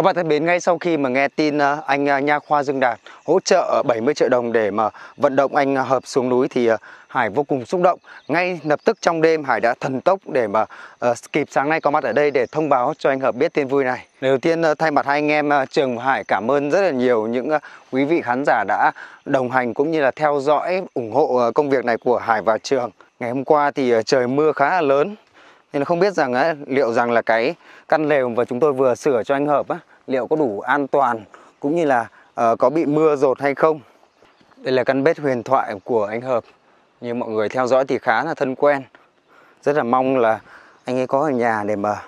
Các bạn thân mến, ngay sau khi mà nghe tin ờ, anh ờ, Nha Khoa Dương Đạt hỗ trợ ờ, 70 triệu đồng để mà vận động anh Hợp xuống núi thì Hải vô cùng xúc động. Ngay lập tức trong đêm Hải đã thần tốc để mà uh, kịp sáng nay có mặt ở đây để thông báo cho anh Hợp biết tin vui này. Đầu tiên uh, thay mặt hai anh em uh, Trường và Hải cảm ơn rất là nhiều những uh, quý vị khán giả đã đồng hành cũng như là theo dõi ủng hộ uh, công việc này của Hải và Trường. Ngày hôm qua thì uh, trời mưa khá là lớn nên là không biết rằng á, liệu rằng là cái căn lều mà chúng tôi vừa sửa cho anh Hợp á, liệu có đủ an toàn cũng như là uh, có bị mưa rột hay không. Đây là căn bếp huyền thoại của anh Hợp. Như mọi người theo dõi thì khá là thân quen. Rất là mong là anh ấy có ở nhà để mà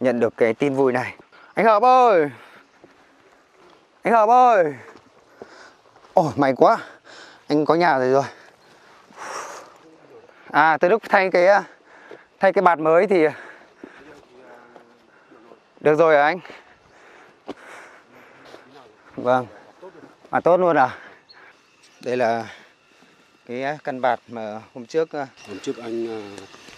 nhận được cái tin vui này. Anh Hợp ơi! Anh Hợp ơi! Ôi may quá. Anh có nhà rồi rồi. À từ lúc thay cái thay cái bạt mới thì được rồi hả anh? Vâng. À tốt luôn à? Đây là cái căn bạt mà hôm trước à, Hôm trước anh à,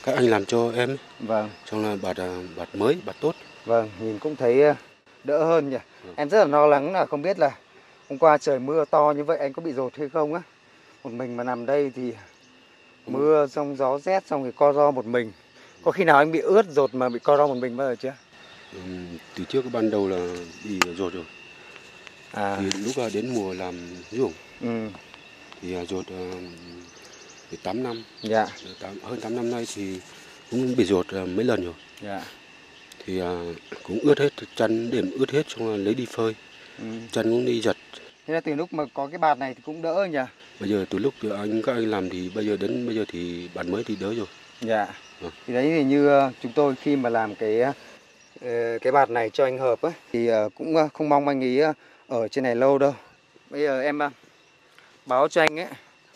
các anh làm cho em vâng, xong là bạt à, bạt mới, bạt tốt. vâng, nhìn cũng thấy đỡ hơn nhỉ. Em rất là lo lắng là không biết là hôm qua trời mưa to như vậy anh có bị rột hay không á. Một mình mà nằm đây thì mưa xong gió rét xong thì co ro một mình. Có khi nào anh bị ướt rột mà bị co ro một mình bao giờ chưa? Ừm, từ trước ban đầu là bị rột rồi. À, Thì lúc à, đến mùa làm ruộng ừ, thì à, rột à, thì 8 năm, dạ, tám, hơn 8 năm nay thì cũng bị rột à, mấy lần rồi. dạ. Thì à, cũng ướt hết, chân điểm ướt hết xong lấy đi phơi, Ừ. chân cũng đi giật. Thế là từ lúc mà có cái bạt này thì cũng đỡ nhỉ? Bây giờ từ lúc anh các anh làm thì bây giờ đến bây giờ thì bạt mới thì đỡ rồi. Dạ. Thì đấy thì như ờ, chúng tôi khi mà làm cái ờ, cái bạt này cho anh Hợp ấy thì ờ, cũng ờ, không mong anh ấy ờ, ở trên này lâu đâu. Bây giờ em à, báo cho anh ấy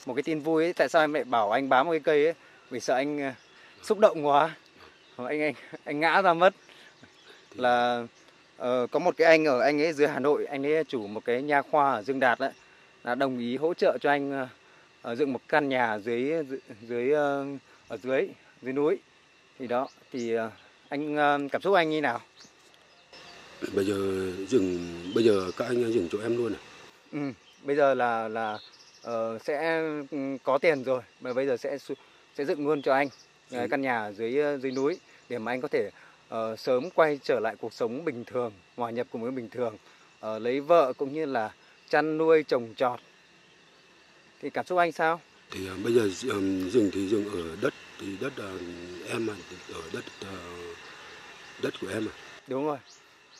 một cái tin vui ấy, tại sao em lại bảo anh bám một cái cây ấy? Vì sợ anh à, xúc động quá. Anh anh anh ngã ra mất. Là uh, có một cái anh ở anh ấy dưới Hà Nội, anh ấy chủ một cái nha khoa ở Dương Đạt đấy là đồng ý hỗ trợ cho anh uh, dựng một căn nhà dưới dưới, uh, ở dưới dưới núi thì đó thì uh, anh uh, cảm xúc anh như nào Bây giờ dừng bây giờ các anh dừng cho em luôn à? ừ, bây giờ là là ờ, sẽ ừ, có tiền rồi mà bây giờ sẽ sẽ dựng luôn cho anh Ừ. căn nhà dưới ờ, dưới núi để mà anh có thể ờ, sớm quay trở lại cuộc sống bình thường hòa nhập cùng với bình thường ờ, lấy vợ cũng như là chăn nuôi trồng trọt thì cảm xúc anh sao thì à, bây giờ ừm, rừng thì rừng ở đất thì đất à, em mà ở đất à, đất của em à Đúng rồi.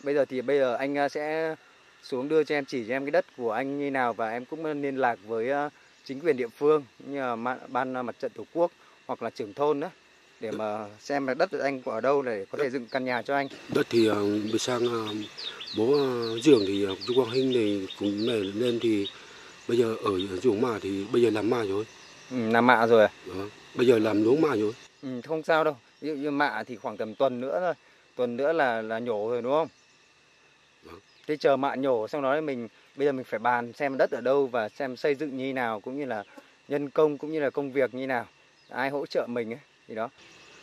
Bây giờ thì bây giờ anh à, sẽ xuống đưa cho em chỉ cho em cái đất của anh như nào và em cũng liên lạc với à, chính quyền địa phương như là ban à, mặt trận tổ quốc hoặc là trưởng thôn đó để mà xem là đất của anh ở đâu để có thể dựng căn nhà cho anh. đất thì bây sang bố giường thì chú Quang Hinh này cùng mẹ lên thì bây giờ ở ruộng mà thì bây giờ làm mà rồi Ừ, làm mạ rồi. à? Đó. bây giờ làm luống mà rồi Ừ, không sao đâu. Ví dụ như mạ thì khoảng tầm tuần nữa thôi. Tuần nữa là là nhổ rồi đúng không? Vâng. Thế chờ mạ nhổ xong đó thì mình bây giờ mình phải bàn xem đất ở đâu và xem xây dựng như nào cũng như là nhân công cũng như là công việc như nào. Ai hỗ trợ mình ấy thì đó.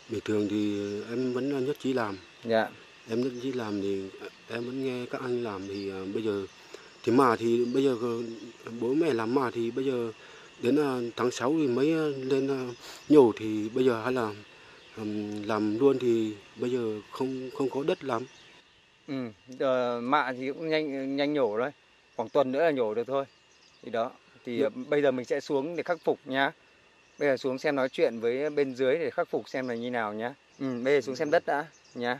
bình thường thì em vẫn nhất trí làm Dạ. em nhất trí làm thì em vẫn nghe các anh làm thì à, bây giờ thì mà thì bây giờ bố mẹ làm mà thì bây giờ đến à, tháng 6 thì mới à, lên nhổ thì bây giờ hay là làm luôn thì bây giờ không không có đất làm Ừ, giờ mạ thì cũng nhanh nhanh nhổ đấy. Khoảng tuần nữa là nhổ được thôi. Thì đó. Thì Được. ờ, bây giờ mình sẽ xuống để khắc phục nhá. Bây giờ xuống xem nói chuyện với bên dưới để khắc phục xem là như nào nhá. Ừ, bây giờ xuống xem đất đã nhá.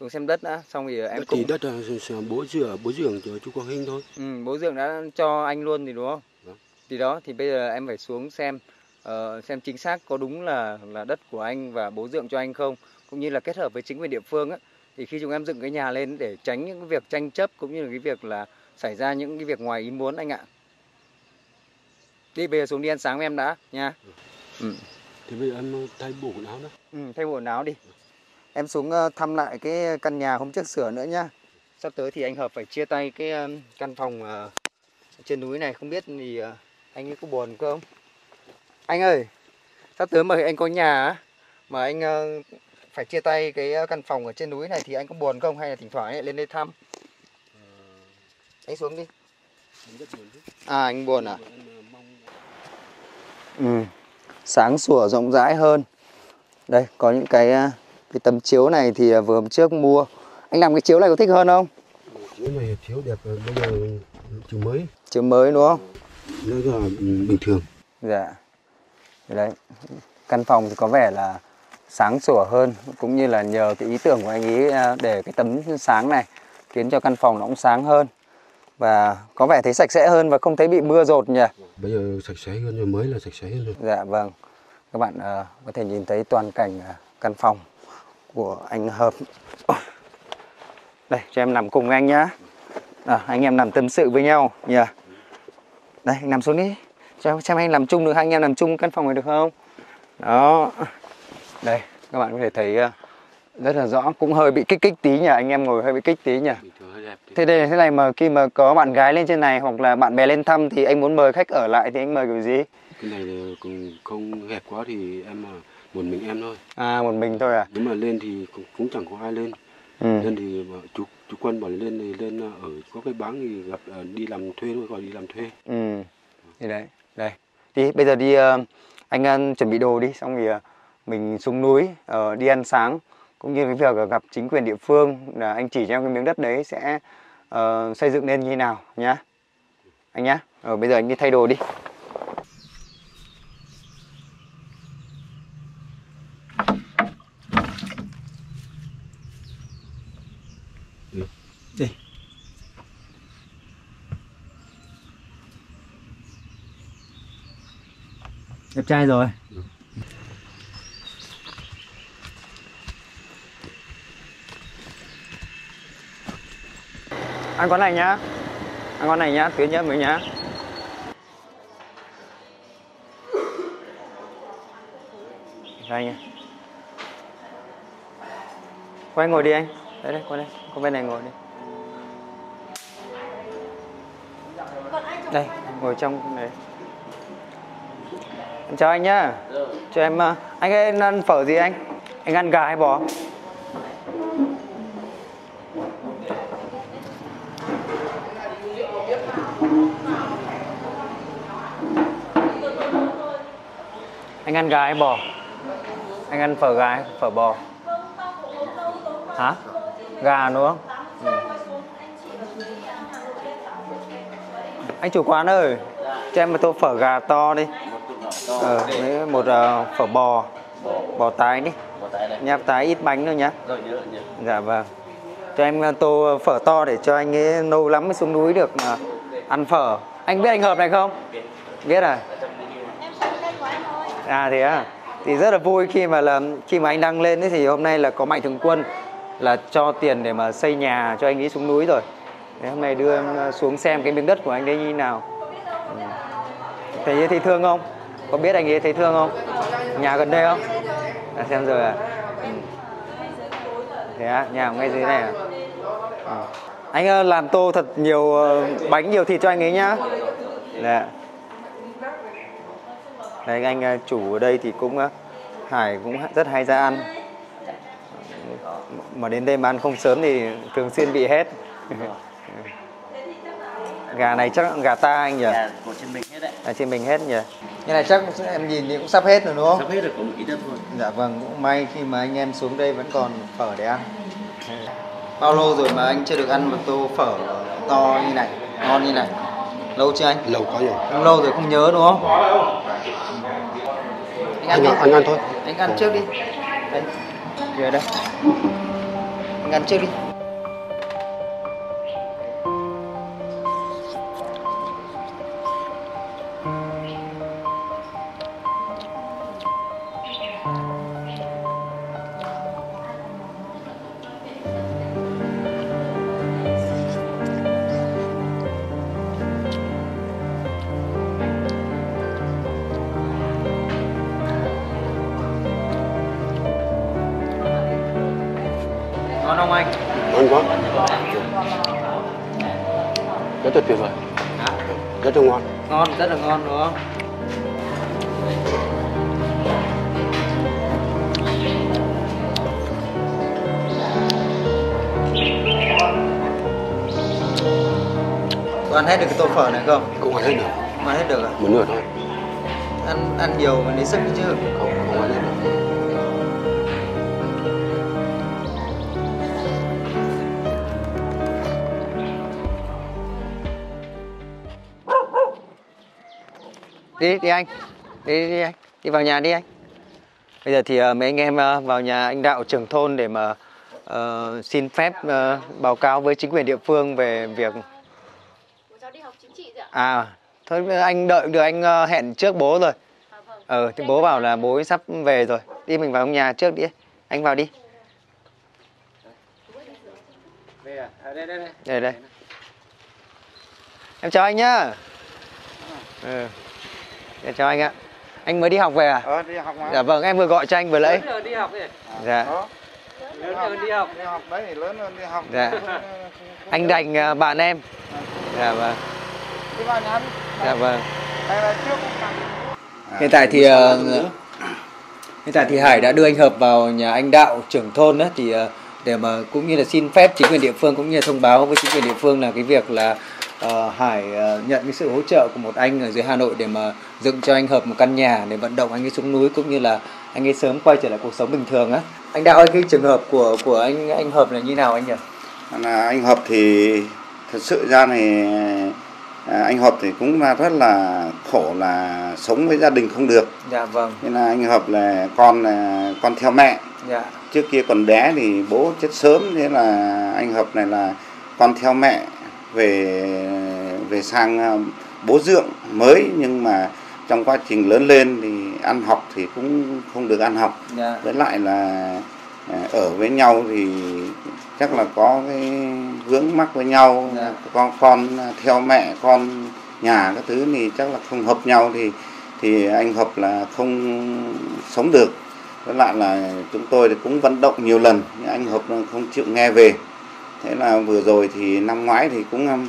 Xuống xem đất đã, xong thì em đất cũng thì đất à, s- s- bố dừa bố giường cho chú Quang Hinh thôi ừ, bố dưỡng đã cho anh luôn thì đúng không? Vâng. Thì đó thì bây giờ em phải xuống xem ờ, xem chính xác có đúng là là đất của anh và bố dưỡng cho anh không, cũng như là kết hợp với chính quyền địa phương á. Thì khi chúng em dựng cái nhà lên để tránh những cái việc tranh chấp cũng như là cái việc là xảy ra những cái việc ngoài ý muốn anh ạ. Đi bây giờ xuống đi ăn sáng với em đã nha. Ừ. thì bây giờ em thay bộ quần áo đó Ừ, thay bộ quần áo đi. Em xuống ờ, thăm lại cái căn nhà hôm trước sửa nữa nhá. Sắp tới thì anh Hợp phải chia tay cái căn phòng ờ, trên núi này không biết thì ờ, anh ấy có buồn không? Anh ơi, sắp tới mà anh có nhà mà anh phải chia tay cái ờ, căn phòng ở trên núi này thì anh có buồn không hay là thỉnh thoảng lại lên đây thăm? anh xuống đi. À anh buồn à? Ờ, ừ. sáng sủa rộng rãi hơn. Đây có những cái à, cái tấm chiếu này thì à, vừa hôm trước mua. Anh làm cái chiếu này có thích hơn không? Chiếu này chiếu đẹp ờ, bây giờ chiếu mới. Chiếu mới đúng không? Nó là ừ, bình thường. Dạ. Đấy căn phòng thì có vẻ là sáng sủa hơn cũng như là nhờ cái ý tưởng của anh ấy à, để cái tấm sáng này khiến cho căn phòng nó cũng sáng hơn. Và có vẻ thấy sạch sẽ hơn và không thấy bị mưa rột nhỉ? Bây giờ sạch sẽ hơn rồi mới là sạch sẽ hơn rồi. Dạ vâng. Các bạn à, có thể nhìn thấy toàn cảnh à, căn phòng của anh hợp. Đây cho em nằm cùng anh nhá. À, anh em nằm tâm sự với nhau nhỉ? Đây anh nằm xuống đi. Cho xem anh làm chung được hai anh em làm chung căn phòng này được không? Đó đây các bạn có thể thấy à, rất là rõ cũng hơi bị kích kích tí nhỉ anh em ngồi hơi bị kích tí nhỉ. Thế đây thế này mà khi mà có bạn gái lên trên này hoặc là bạn bè lên thăm thì anh muốn mời khách ở lại thì anh mời kiểu gì? Cái này cũng không hẹp quá thì em một mình em thôi. À một mình thôi à? Nếu mà lên thì cũng, cũng chẳng có ai lên. Ừ. lên thì chú chú quân bảo lên thì lên ở có cái báng thì gặp ờ, đi làm thuê thôi gọi đi làm thuê. Ừ. Thì đấy, đây. Đi bây giờ đi ờ, anh ờ, chuẩn bị đồ đi xong thì ờ, mình xuống núi uh, đi ăn sáng cũng như cái việc gặp chính quyền địa phương là anh chỉ cho em cái miếng đất đấy sẽ uh, xây dựng lên như nào nhá. Anh nhá. Ờ bây giờ anh đi thay đồ đi. Đi. Đi. Đẹp trai rồi. Ăn quán này nhá. Ăn quán này nhá, tuyến nhá mình nhá. Ra anh. Quay ngồi đi anh. Đấy đây, qua đây. Qua bên này ngồi đi. Đây, ngồi trong này. Em chào anh nhá. Cho em ờ, anh ơi ăn phở gì anh? Anh ăn gà hay bò? Anh ăn gà hay bò? Anh ăn phở gà hay phở bò? Hả? Gà đúng không? Ừ. Anh chủ quán ơi, cho em một tô phở gà to đi. Ờ, với một uh, phở bò, bò tái đi. Nháp tái ít bánh thôi nhá. Dạ vâng. Cho em ờ, tô phở to để cho anh ấy nâu lắm mới xuống núi được ờ, ăn phở. Anh biết anh hợp này không? Biết à? À thế à? Thì rất là vui khi mà là khi mà anh đăng lên ấy thì hôm nay là có mạnh thường quân là cho tiền để mà xây nhà cho anh ấy xuống núi rồi. Thế hôm nay đưa em à, xuống xem cái miếng đất của anh ấy như nào. Ừ. Thấy thấy thương không? Có biết anh ấy thấy thương không? Nhà gần đây không? À, xem rồi à? Ừ. Thế à? Nhà ngay dưới này à? Ừ. à Anh làm tô thật nhiều ờ, bánh nhiều thịt cho anh ấy nhá. Dạ. Đấy, anh ờ, chủ ở đây thì cũng ờ, Hải cũng rất hay ra ăn. Mà đến đây mà ăn không sớm thì thường xuyên bị hết. gà này chắc gà ta anh nhỉ? Nhà của trên mình hết đấy. À, trên mình hết nhỉ? Cái này chắc em nhìn thì cũng sắp hết rồi đúng không? Sắp hết được có một ít đất thôi. Dạ vâng, cũng may khi mà anh em xuống đây vẫn còn phở để ăn. Bao lâu rồi mà anh chưa được ăn một tô phở to như này, ngon như này? Lâu chưa anh? lâu quá rồi lâu rồi không nhớ đúng không? Anh ăn, anh ăn thôi Anh ăn trước đi. Đây. Kìa đây. Anh ăn trước đi. Không anh? ngon quá rất tuyệt vời Hả? rất là ngon Ngon, rất là ngon đúng không? Có ăn hết được cái tô phở này không? không ăn hết được ăn hết được à? một nửa thôi Ăn ăn nhiều mới lấy sức chứ. không không ăn hết Đi đi anh. Đi đi anh. Đi vào nhà đi anh. Bây giờ thì ờ, mấy anh em ờ, vào nhà anh đạo trưởng thôn để mà ờ, xin phép ờ, báo cáo với chính quyền địa phương về việc Bố cháu đi học chính trị rồi ạ? à thôi anh đợi được anh ờ, hẹn trước bố rồi. À vâng. Ờ thì bố bảo là bố ấy sắp về rồi. Đi mình vào trong nhà trước đi. Anh vào đi. Đây à? À đây đây đây. Đây đây. Em chào anh nhá. Ừ. Em chào anh ạ. Anh mới đi học về à? Ờ, đi học mà. Dạ vâng, em vừa gọi cho anh vừa nãy. Lớn rồi đi học đi. Dạ. Đó, Lớn rồi đi học. đi học đấy, lớn hơn đi học. Dạ. Anh Đành à, bạn em. Dạ vâng. Đi vào nhà. Dạ vâng. Hay là trước Hiện tại thì ờ, hiện tại thì Hải đã đưa anh Hợp vào nhà anh Đạo trưởng thôn đó thì ờ, để mà cũng như là xin phép chính quyền địa phương cũng như là thông báo với chính quyền địa phương là cái việc là ờ, Hải ờ, nhận cái sự hỗ trợ của một anh ở dưới Hà Nội để mà dựng cho anh Hợp một căn nhà để vận động anh ấy xuống núi cũng như là anh ấy sớm quay trở lại cuộc sống bình thường á. Anh Đạo ơi cái trường hợp của của anh anh Hợp là như nào anh nhỉ? là anh Hợp thì thật sự ra à, anh Hợp thì cũng là rất là khổ là sống với gia đình không được. Dạ vâng. Nên là anh Hợp là con là con theo mẹ. Dạ. Trước kia còn bé thì bố chết sớm thế là anh Hợp này là con theo mẹ về về sang à, bố dượng mới nhưng mà trong quá trình lớn lên thì ăn học thì cũng không được ăn học Dạ. với lại là à, ở với nhau thì chắc là có cái vướng mắc với nhau Dạ. con con theo mẹ con nhà các thứ thì chắc là không hợp nhau thì thì anh hợp là không sống được với lại là chúng tôi thì cũng vận động nhiều lần nhưng anh hợp không chịu nghe về thế là vừa rồi thì năm ngoái thì cũng um,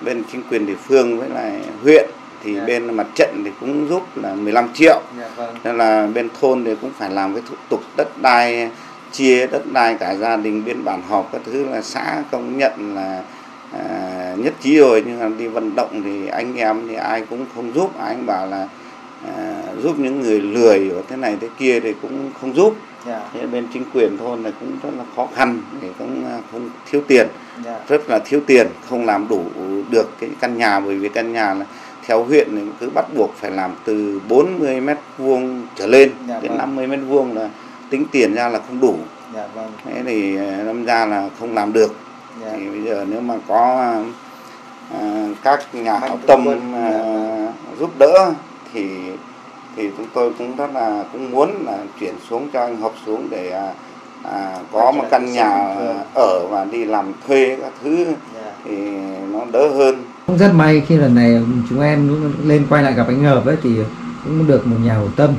bên chính quyền địa phương với lại huyện thì Dạ. bên mặt trận thì cũng giúp là 15 triệu Dạ vâng. nên là bên thôn thì cũng phải làm cái thủ tục đất đai chia đất đai cả gia đình biên bản họp các thứ là xã công nhận là à, nhất trí rồi nhưng mà đi vận động thì anh em thì ai cũng không giúp anh bảo là à, giúp những người lười ở thế này thế kia thì cũng không giúp Dạ. thế bên chính quyền thôn này cũng rất là khó khăn thì cũng à, không thiếu tiền Dạ. rất là thiếu tiền không làm đủ được cái căn nhà bởi vì căn nhà là theo huyện thì cứ bắt buộc phải làm từ 40 mét vuông trở lên Dạ đến vâng. 50 mét vuông là tính tiền ra là không đủ Dạ vâng. thế thì à, đâm ra là không làm được Dạ. thì bây giờ nếu mà có à, các nhà hảo tâm à, dạ vâng. giúp đỡ thì thì chúng tôi cũng rất là cũng muốn là chuyển xuống cho anh hợp xuống để à, à, có một căn nhà ở và đi làm thuê các thứ Dạ. thì nó đỡ hơn. Cũng rất may khi lần này chúng em lên quay lại gặp anh Hợp ấy thì cũng được một nhà hảo tâm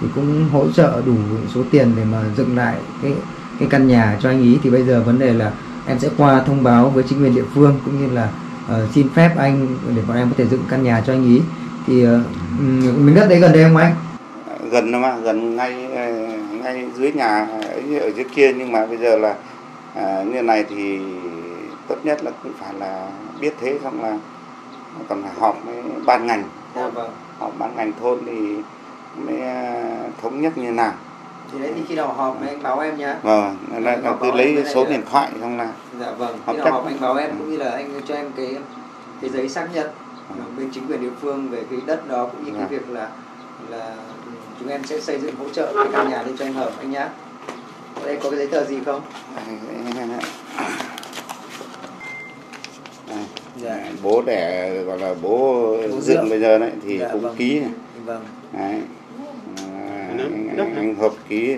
thì cũng hỗ trợ đủ số tiền để mà dựng lại cái cái căn nhà cho anh ý. Thì bây giờ vấn đề là em sẽ qua thông báo với chính quyền địa phương cũng như là ờ, xin phép anh để bọn em có thể dựng căn nhà cho anh ý. Thì ừm, miếng đất đấy gần đây không anh gần mà gần ngay ờ, ngay dưới nhà ấy ở dưới kia nhưng mà bây giờ là à, như này thì tốt nhất là cũng phải là biết thế xong là còn phải họp với ban ngành Dạ vâng. họp ban ngành thôn thì mới à, thống nhất như nào Thì đấy thì khi nào họp anh báo em nhá. vâng là Họp cứ lấy số là- điện thoại xong là Dạ vâng. Họp Khi nào chắc- họp anh báo em cũng như là anh cho em cái cái giấy xác nhận bên chính quyền địa phương về cái đất đó cũng như cái Dạ. việc là là chúng em sẽ xây dựng hỗ trợ cái căn nhà lên cho anh Hợp anh nhá. Ở đây có cái giấy tờ gì không? Dạ. bố đẻ gọi là bố Bố dựng bây giờ đấy thì Dạ, cũng vâng. ký này Vâng. đấy. À, anh, anh, anh hợp ký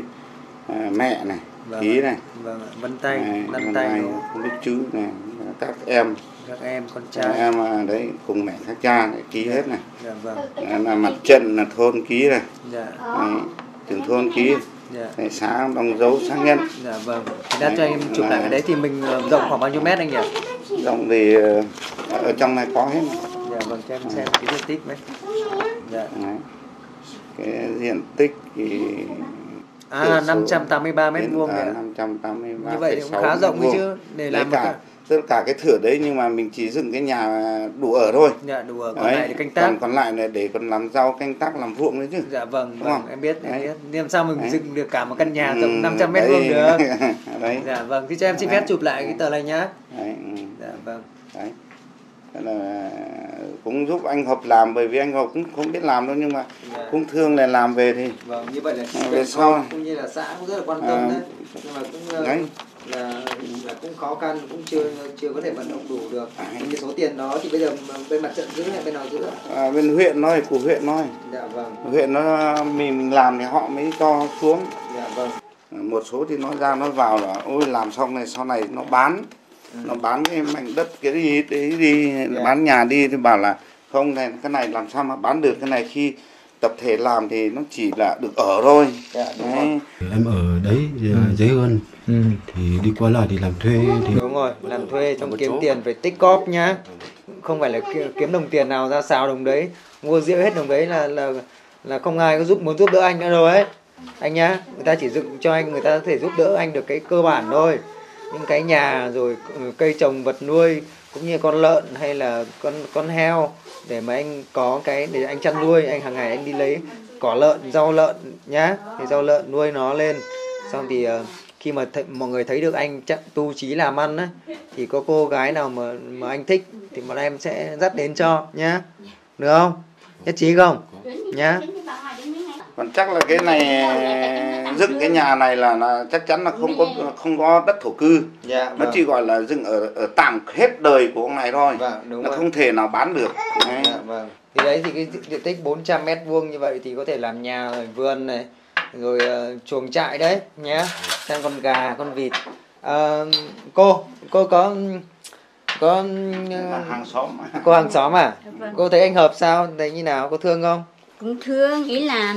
à, mẹ này Vâng ký này Vâng ạ. Vân tay, vân tay không biết chữ này các em các em con các trai. em à, đấy cùng mẹ khác cha này, ký hết này Dạ vâng. Đấy là mặt trận là thôn ký này Dạ. đấy, trưởng thôn ký Dạ. đấy, xã đóng dấu xác nhận Dạ vâng. Thì đã cho em chụp lại cái đấy thì mình ờ, rộng khoảng bao nhiêu mét anh nhỉ? rộng thì ờ, ở trong này có hết này. Dạ vâng cho em xem cái diện tích với. Dạ. Đấy. cái diện tích thì À Thiểu số 583 mét vuông à, đấy ạ. 583 Như vậy thì cũng 6 khá rộng đấy chứ để làm một cả cái tất cả cái thửa đấy nhưng mà mình chỉ dựng cái nhà đủ ở thôi dạ đủ ở còn Đấy, lại để canh tác còn còn lại là để còn làm rau canh tác làm ruộng đấy chứ dạ vâng Đúng vâng không? em biết em Đấy. biết Nhưng làm sao mình Đấy. dựng được cả một căn nhà Ừ, rộng 500 mét đấy. vuông được đấy dạ vâng thì cho em xin Đấy. phép chụp lại cái tờ này nhá đấy, ừ, dạ vâng đấy. Là cũng giúp anh hợp làm bởi vì anh hợp cũng không biết làm đâu nhưng mà dạ. cũng thương là làm về thì vâng như vậy là về sau cũng như là xã cũng rất là quan tâm À, đấy nhưng mà cũng ờ, đấy là, là cũng khó khăn cũng chưa chưa có thể vận động đủ được. À, cái số tiền đó thì bây giờ bên mặt trận giữ hay bên nào giữ ạ? à, bên huyện nói của huyện nói dạ vâng. Huyện nó mình, mình làm thì họ mới cho xuống. Dạ vâng. Một số thì nó ra nó vào là ôi làm xong này sau này nó bán. Ừ. nó bán cái mảnh đất cái gì đấy đi Dạ. bán nhà đi thì bảo là không này cái này làm sao mà bán được? Cái này khi tập thể làm thì nó chỉ là được ở thôi. Dạ đúng đấy. rồi em ở đấy dễ hơn. Ừ. thì đi qua lại thì làm thuê thì đúng rồi làm thuê trong kiếm chỗ. tiền phải tích cóp nhá. Không phải là ki- kiếm đồng tiền nào ra xào đồng đấy. Mua rượu hết đồng đấy là là là không ai có giúp muốn giúp đỡ anh nữa rồi ấy. Anh nhá người ta chỉ dựng cho anh người ta có thể giúp đỡ anh được cái cơ bản thôi. Những cái nhà rồi ừ, cây trồng vật nuôi cũng như con lợn hay là con con heo để mà anh có cái để anh chăn nuôi anh hàng ngày anh đi lấy cỏ lợn rau lợn nhá. Thì rau lợn nuôi nó lên xong thì ờ, khi mà th- mọi người thấy được anh chăm tu trí làm ăn á thì có cô gái nào mà mà anh thích thì bọn em sẽ dắt đến cho nhá. Được không? Nhất trí không? Nhá. Còn chắc là cái này dựng cái nhà này là, là chắc chắn là không có không có đất thổ cư. Dạ nó chỉ gọi là dựng ở ở tạm hết đời của ông này thôi. Vâng đúng nó rồi. không thể nào bán được. Đấy. Dạ, vâng. Thì đấy thì cái diện- tích 400 mét vuông như vậy thì có thể làm nhà rồi vườn này rồi ờ, chuồng trại đấy nhé. Xem con gà con vịt. Ờ, cô cô có có Là hàng xóm cô hàng xóm à? Vâng. cô thấy anh hợp sao? Thấy như nào? Có thương không? Cũng thương ý là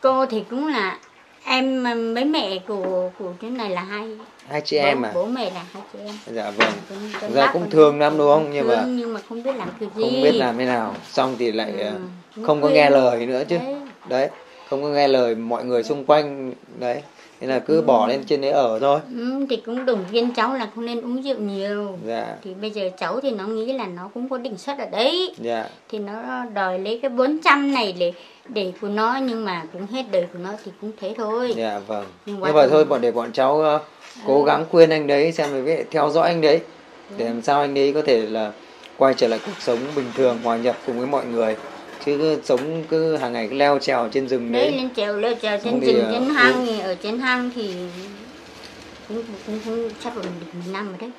cô thì cũng là em với mẹ của của cái này là hai. Hai chị em bố, à? bố mẹ là hai chị em. Dạ vâng. Thực ra bác cũng con- thương lắm đúng không? Nhưng thương, mà nhưng mà không biết làm kiểu gì. không biết làm thế nào. Xong thì lại Ừ, cũng không có nghe lời nữa chứ. Đấy. đấy không có nghe lời mọi người xung quanh đấy. Thế là cứ bỏ lên trên đấy ở thôi. Ừ, thì cũng động viên cháu là không nên uống rượu nhiều. Dạ. Thì bây giờ cháu thì nó nghĩ là nó cũng có định xuất ở đấy. Dạ. Thì nó đòi lấy cái 400 này để để của nó nhưng mà cũng hết đời của nó thì cũng thế thôi. Dạ vâng. Nhưng nhưng mà thôi bọn để bọn cháu ờ, cố gắng khuyên anh đấy xem với theo dõi anh đấy. Để làm sao anh ấy có thể là quay trở lại cuộc sống bình thường hòa nhập cùng với mọi người chứ cứ sống cứ hàng ngày cứ leo trèo trên rừng đấy đấy. lên trèo leo trèo trên thì, rừng à, trên hang thì ở trên hang thì cũng cũng, cũng sắp được 10 năm rồi đấy.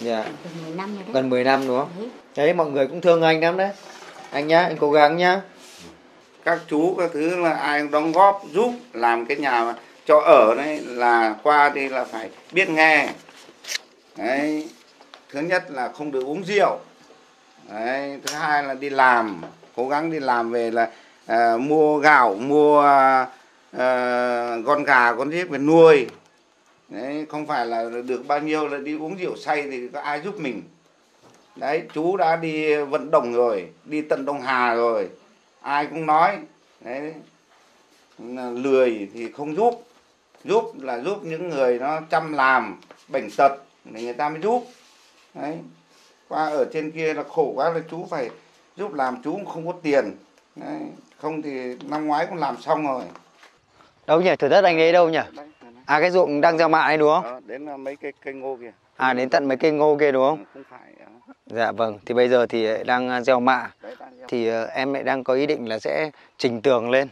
Dạ. Được 10 năm rồi đấy. Gần 10 năm đúng không? Đấy. đấy mọi người cũng thương anh lắm đấy. Anh nhá anh cố gắng nhá. Các chú các thứ là ai cũng đóng góp giúp làm cái nhà mà cho ở đấy là qua đi là phải biết nghe. Đấy thứ nhất là không được uống rượu. Đấy thứ hai là đi làm cố gắng đi làm về là à, mua gạo mua à, con gà con giết về nuôi. Đấy không phải là được bao nhiêu là đi uống rượu say thì có ai giúp mình. Đấy chú đã đi vận động rồi đi tận đông hà rồi ai cũng nói. Đấy lười thì không giúp. Giúp là giúp những người nó chăm làm bệnh tật thì người ta mới giúp. Đấy qua ở trên kia là khổ quá là chú phải giúp làm chú cũng không có tiền. Đấy. không thì năm ngoái cũng làm xong rồi. Đâu nhỉ thửa đất anh ấy đâu nhỉ? À cái ruộng đang gieo mạ ấy đúng không? Đó, đến là mấy cái cây ngô kìa à đến tận mấy cây ngô kia đúng không? Không phải đó. dạ vâng. Thì bây giờ thì đang à, gieo mạ. Thì ờ, em lại đang có ý định là sẽ chỉnh tường lên.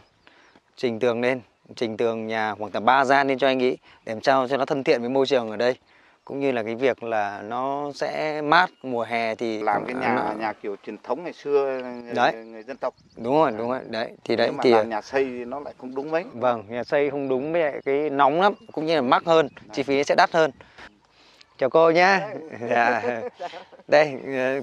Chỉnh tường lên. Chỉnh tường nhà khoảng tầm 3 gian lên cho anh nghĩ để làm sao cho nó thân thiện với môi trường ở đây cũng như là cái việc là nó sẽ mát mùa hè thì làm cái à, nhà nó- nhà kiểu truyền thống ngày xưa người, Đấy. người dân tộc. Đúng rồi đúng rồi. Đấy thì đấy Nếu mà thì làm nhà xây thì nó lại không đúng mấy. Vâng nhà xây không đúng với lại cái nóng lắm cũng như là mắc hơn chi phí sẽ đắt hơn. Chào cô nhá. Dạ. Đây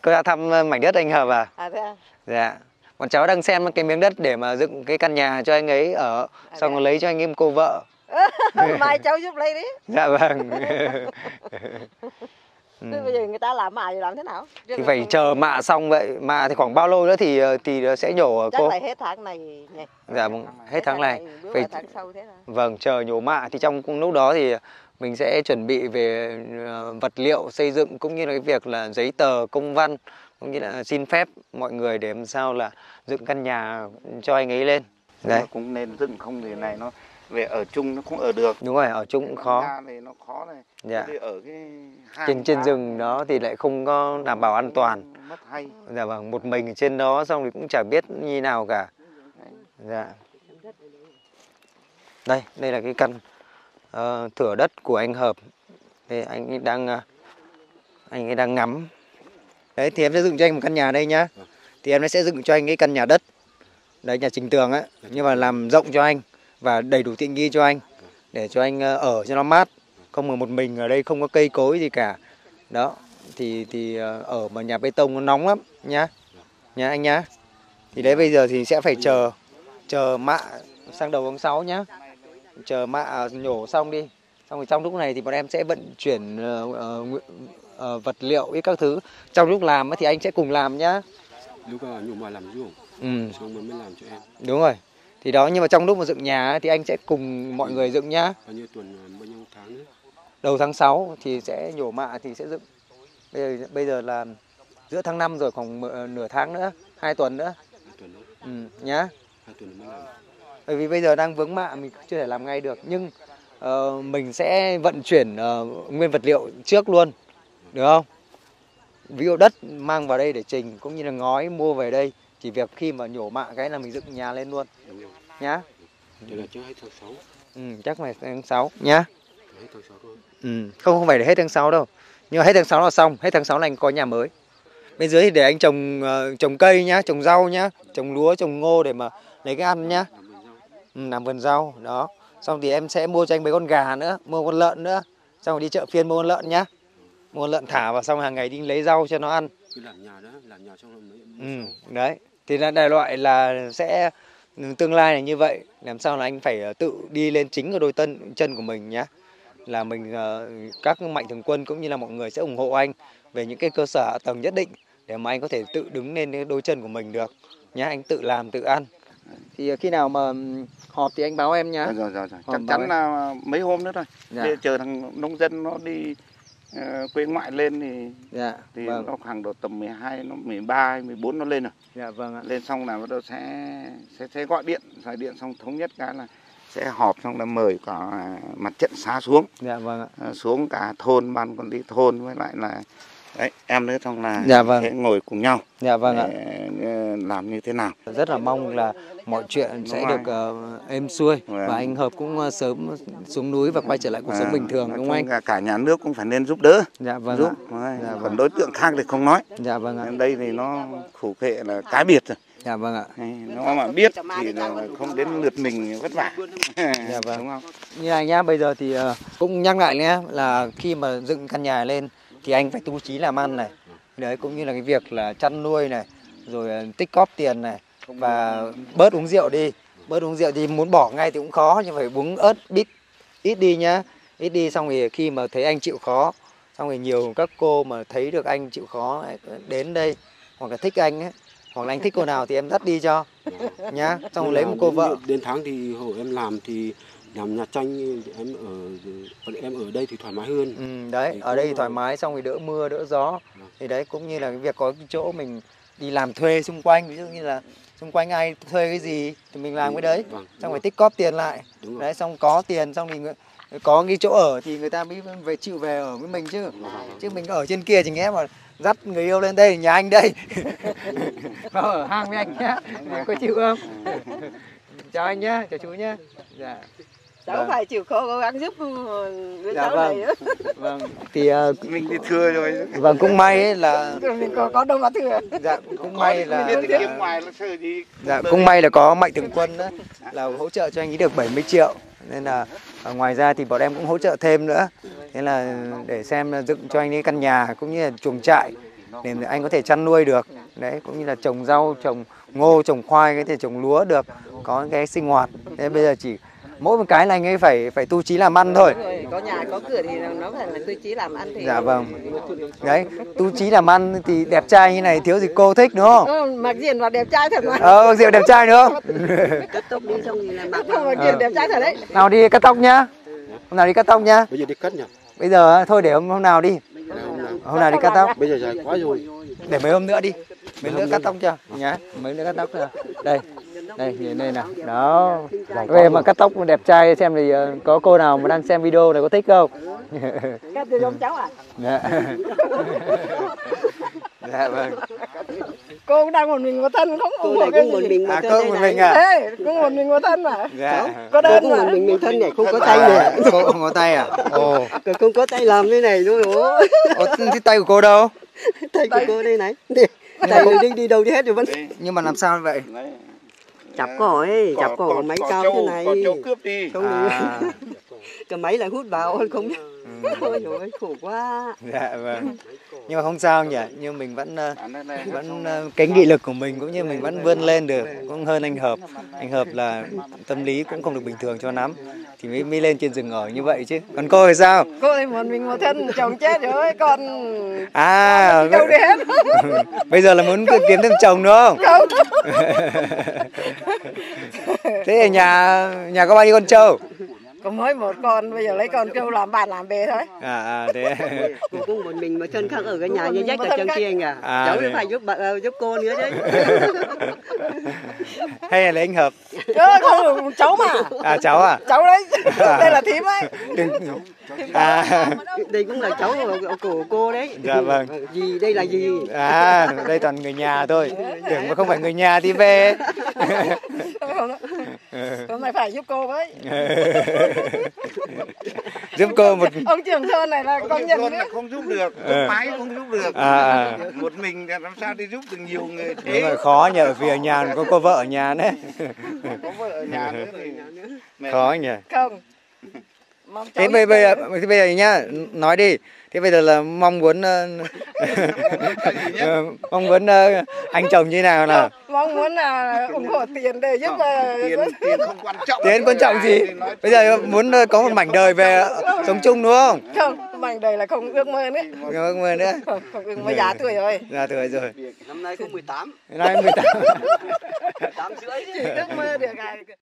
cô đã thăm ờ, mảnh đất anh hợp à? À thế à? Dạ. Bọn cháu đang xem cái miếng đất để mà dựng cái căn nhà cho anh ấy ở, xong rồi lấy cho anh em cô vợ. Mai cháu giúp lấy đi. Dạ vâng. Thế bây giờ người ta làm mạ thì làm thế nào? Chứ thì phải không- chờ mạ xong vậy. Mạ thì khoảng bao lâu nữa thì ờ, thì sẽ nhổ Chắc cô? là hết tháng này nhỉ? Dạ vâng, hết tháng này. Bước Phải tháng sau thế nào? vâng chờ nhổ mạ thì trong lúc đó thì mình sẽ chuẩn bị về ờ, vật liệu xây dựng cũng như là cái việc là giấy tờ công văn cũng như là xin phép mọi người để làm sao là dựng căn nhà cho anh ấy lên đấy Nó cũng nên dựng không thì này nó về ở chung nó cũng ở được. Đúng rồi ở chung cũng khó. Này nó khó này. Dạ. Thế thì ở cái hang trên trên rừng đó thì lại không có đảm bảo an toàn. mất hay. Dạ vâng một mình ở trên đó xong thì cũng chả biết như nào cả. Dạ. Đây đây là cái căn ờ, thửa đất của anh hợp. Đây anh ấy đang ờ, anh ấy đang ngắm. Đấy thì em sẽ dựng cho anh một căn nhà đây nhá. Thì em sẽ dựng cho anh cái căn nhà đất. Đấy nhà trình tường á. Nhưng mà làm rộng cho anh và đầy đủ tiện nghi cho anh để cho anh ờ, ở cho nó mát. Không mà một mình ở đây không có cây cối gì cả. Đó thì thì ờ, ở mà nhà bê tông nó nóng lắm nhá. Nhá anh nhá. Thì đấy bây giờ thì sẽ phải chờ chờ mạ sang đầu tháng 6 nhá. Chờ mạ nhổ xong đi. Xong rồi trong lúc này thì bọn em sẽ vận chuyển nguyên- ờ, vật liệu với các thứ. Trong lúc làm thì anh sẽ cùng làm nhá. Lúc nhổ mà làm ruộng ừ. xong mới làm cho em. Đúng rồi thì đó nhưng mà trong lúc mà dựng nhà thì anh sẽ cùng mọi người dựng nhá. Bao nhiêu tuần à, bao nhiêu tháng nữa? Đầu tháng 6 thì sẽ nhổ mạ thì sẽ dựng. Bây giờ bây giờ là giữa tháng 5 rồi khoảng nửa tháng nữa hai tuần nữa. Hai tuần nữa. Ừ, nhá. Hai tuần nữa mới làm. Bởi vì bây giờ đang vướng mạ mình chưa thể làm ngay được. Nhưng ờ, mình sẽ vận chuyển ờ, nguyên vật liệu trước luôn. Được không? Ví dụ đất mang vào đây để trình cũng như là ngói mua về đây chỉ việc khi mà nhổ mạ cái là mình dựng nhà lên luôn. Nhá. Thế là chắc hết tháng 6 ừ, chắc phải tháng 6 nhá. Hết tháng 6 thôi. Ừ, không không phải để hết tháng 6 đâu. Nhưng mà hết tháng 6 là xong. Hết tháng 6 là anh có nhà mới. Bên dưới thì để anh trồng ờ, trồng cây nhá trồng rau nhá trồng lúa trồng ngô để mà lấy cái ăn nhá. Làm vườn rau. Ừ, làm vườn rau đó. Xong thì em sẽ mua cho anh mấy con gà nữa mua con lợn nữa. Xong rồi đi chợ phiên mua con lợn nhá. Mua con lợn thả vào xong hàng ngày đi lấy rau cho nó ăn. Làm nhà đó làm nhà xong rồi mới ừ, đấy thì là đại loại là sẽ ừ, tương lai là như vậy. Làm sao là anh phải ờ, tự đi lên chính ở đôi tân chân của mình nhá. Là mình ờ, các mạnh thường quân cũng như là mọi người sẽ ủng hộ anh về những cái cơ sở hạ tầng nhất định để mà anh có thể tự đứng lên cái đôi chân của mình được nhá. Anh tự làm tự ăn. Thì ờ, khi nào mà ừm, họp thì anh báo em nhá. Rồi rồi rồi, chắc chắn là mấy hôm nữa thôi. Dạ. Giờ chờ thằng nông dân nó đi quê ngoại lên thì dạ thì vâng. nó khoảng độ tầm 12 nó 13 14 nó lên rồi. Dạ vâng ạ. Lên xong là bắt đầu sẽ sẽ sẽ gọi điện gọi điện xong thống nhất cái là sẽ họp xong là mời cả mặt trận xã xuống. Dạ vâng ạ. Ờ, xuống cả thôn ban quản lý thôn với lại là đấy em nữa xong là Dạ vâng. sẽ ngồi cùng nhau dạ vâng ạ. để ờ, làm như thế nào. Rất là mong là mọi chuyện sẽ Đúng được rồi. ờ, êm xuôi Vâng. và anh hợp cũng ờ, sớm xuống núi và quay trở lại cuộc sống À, bình thường đúng không anh? cả, nhà nước cũng phải nên giúp đỡ. Dạ vâng giúp ạ. Dạ còn vâng. đối tượng khác thì không nói. Dạ vâng ạ. Nên đây thì nó khủ khệ là cái biệt rồi. Dạ vâng ạ. Nó mà biết thì là không đến lượt mình vất vả. Dạ vâng. đúng không? Như này nhá bây giờ thì cũng nhắc lại nhé là khi mà dựng căn nhà lên thì anh phải tu trí làm ăn này. Đấy cũng như là cái việc là chăn nuôi này rồi ờ, tích cóp tiền này và bớt uống rượu đi. Bớt uống rượu thì muốn bỏ ngay thì cũng khó nhưng phải uống ớt bít ít đi nhá. Ít đi xong thì khi mà thấy anh chịu khó xong thì nhiều các cô mà thấy được anh chịu khó đến đây hoặc là thích anh ấy hoặc là anh thích cô nào thì em dắt đi cho nhá. Xong rồi lấy một cô vợ. đến tháng thì hồi em làm thì làm nhà tranh em ở còn em ở đây thì thoải mái hơn. Ừ, đấy Thì ở đây thì thoải mái xong rồi đỡ mưa đỡ gió. Vâng. thì đấy cũng như là cái việc có cái chỗ mình đi làm thuê xung quanh ví dụ như là xung quanh ai thuê cái gì thì mình làm cái đấy. Vâng, xong đúng rồi tích cóp tiền lại. Đúng đấy xong có tiền xong thì người, có cái chỗ ở thì người ta mới về chịu về ở với mình chứ. Chứ mình ở trên kia thì nghe mà dắt người yêu lên đây nhà anh đây. Vào ở hang với anh nhá. Anh có chịu không? Chào anh nhá chào chú nhá. Dạ cháu Vâng. phải chịu khó cố gắng giúp đứa Dạ cháu vâng. này nữa. vâng. Thì ờ, mình đi thưa rồi. vâng cũng may ấy là mình có có đâu mà thừa dạ cũng may là, là ngoài nó sợ gì. Dạ cũng may là có mạnh thường quân đó, là hỗ trợ cho anh ấy được 70 triệu. Nên là à, ngoài ra thì bọn em cũng hỗ trợ thêm nữa. Thế là để xem là dựng cho anh ấy căn nhà cũng như là chuồng trại để anh có thể chăn nuôi được. Đấy cũng như là trồng rau trồng ngô trồng khoai có thể trồng lúa được có cái sinh hoạt. Thế bây giờ chỉ mỗi một cái là anh ấy phải phải tu trí làm ăn thôi. rồi có nhà có cửa thì nó phải là tiêu chí làm ăn thì dạ vâng. Đấy tu trí làm ăn thì đẹp trai như này thiếu gì cô thích đúng không? Ờ, mặc diện và đẹp trai thật mà. Ờ rượu đẹp trai nữa cất tóc đi xong thì là mặc không mặc diện Ờ. đẹp trai thật đấy. Nào đi cắt tóc nhá. Hôm nào đi cắt tóc nhá. Bây giờ đi cắt nhỉ? Bây giờ thôi để hôm, hôm nào đi. Đây, hôm nào hôm nào đi cắt tóc. Bây giờ dài quá rồi. Để mấy hôm nữa đi. Mấy nữa cắt tóc chưa? Nhá mấy nữa cắt tóc chưa? Đây đây nhìn đây nào đó. Về mà cắt tóc đẹp trai xem thì ờ, có cô nào mà đang xem video này có thích không? Cắt từ giống cháu à? dạ. Dạ vâng. Cô đang một mình một thân không cô này cái cũng một mình một à thân cô đây một mình à? Thế, cũng một mình một thân mà. dạ. Có cô đơn cũng một mà. mình mình thân này không có tay này cô không có tay à? Ồ. cô không có tay làm thế này đúng không Ồ, thế tay của cô đâu? Tay của cô đây này. Tay đi đi đâu đi hết rồi vẫn nhưng mà làm sao vậy chọc cổ ấy chọc cổ máy cao thế này. có châu cướp đi. Không à. Cái máy lại hút vào không ừ. ôi trời ơi khổ quá. Dạ vâng. Nhưng mà không sao nhỉ nhưng mình vẫn ờ, đây. vẫn ờ, cái nghị lực của mình cũng như mình vẫn vươn lên được cũng hơn anh hợp. Anh hợp là tâm lý cũng không được bình thường cho lắm thì mới mới lên trên rừng ở như vậy chứ. Còn cô thì sao? Cô thì một mình một thân, chồng chết rồi, con à đi đâu đi hết. bây giờ là muốn kiếm thêm chồng đúng không? Không. thế ở nhà nhà có bao nhiêu con trâu Có mới một con, bây giờ lấy con kêu làm bạn làm bề thôi. à à thế. Cũng một mình một thân khác ở cái nhà như dách ở trong kia anh à À, cháu phải giúp bạn ờ, giúp cô nữa đấy. Hay là lấy anh hợp? Chứ không, cháu mà. à cháu à? Cháu đấy, đây là thím ấy. đừng. À. Đây cũng là cháu của- của cô đấy. Dạ vâng. gì đây là gì? À đây toàn người nhà thôi. Tưởng mà không phải người nhà thì về Hôm nay phải giúp cô với. giúp cô một Ông trưởng thôn này là công nhận là không giúp được Ừ. tóc mái không giúp được À, à. một mình làm sao đi giúp được nhiều người Đúng thế rồi, khó nhờ vì ở nhà có cô vợ ở nhà đấy có vợ ở nhà nữa thì khó nhỉ Không. Mong thế bây bây giờ thế bây giờ nhá nói đi thế bây giờ là mong muốn ờ, mong muốn ờ, anh chồng như nào nào? Mong muốn là ủng hộ tiền để giúp ờ, tiền tiền không quan trọng. Tiền quan trọng gì. Bây giờ muốn có một mảnh đời về sống chung đúng không? Không mảnh đời là không ước mơ đấy Cảm ơn nữa. Không, không ước mơ. Già tuổi rồi. ra tuổi rồi. Năm nay cũng 18 nay 18 18 rưỡi chỉ ước mơ được à